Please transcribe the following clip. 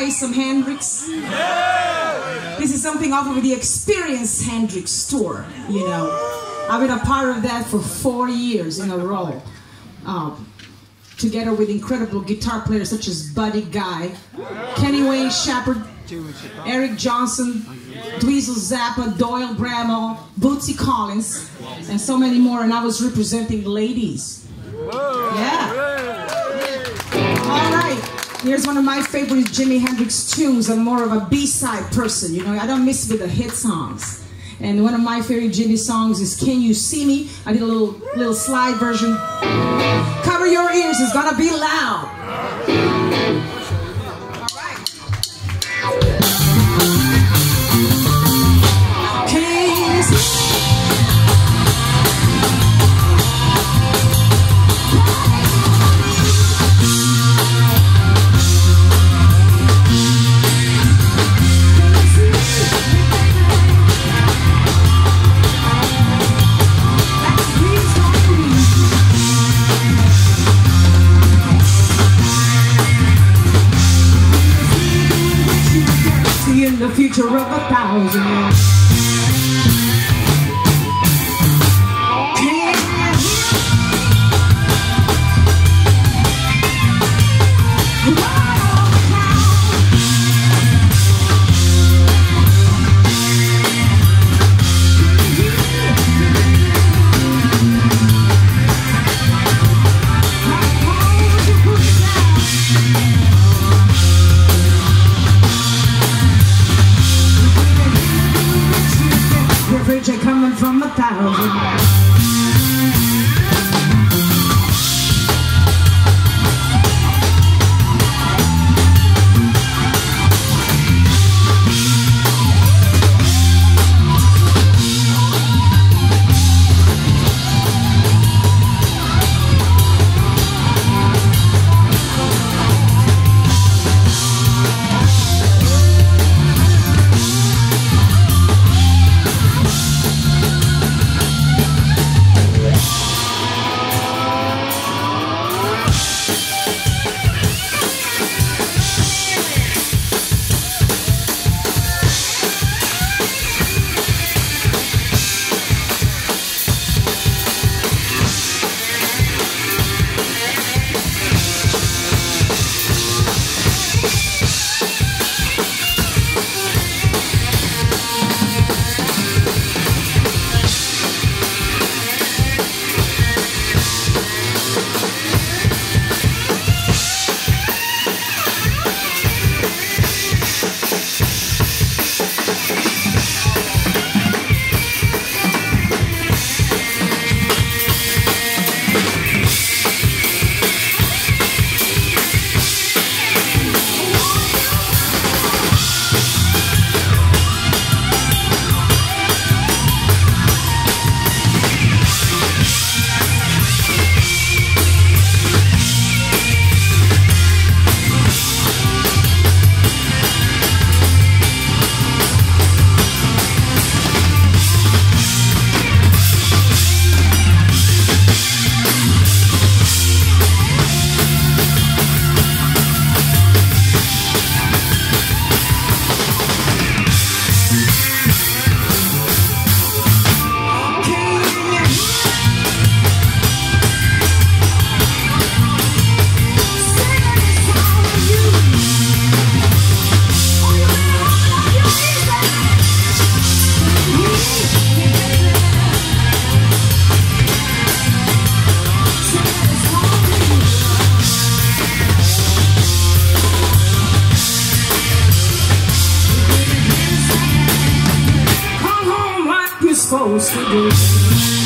play some Hendrix? This is something off of the Experience Hendrix tour, you know. I've been a part of that for four years in a row. Um, together with incredible guitar players such as Buddy Guy, Kenny Wayne Shepherd, Eric Johnson, Dweezil Zappa, Doyle Bramhall, Bootsy Collins, and so many more. And I was representing ladies. Yeah. All right. Here's one of my favorite Jimi Hendrix tunes. I'm more of a B-side person, you know. I don't miss with the hit songs. And one of my favorite Jimi songs is Can You See Me? I did a little little slide version. Cover your ears, it's gonna be loud. Future of a thousand years. From supposed to do.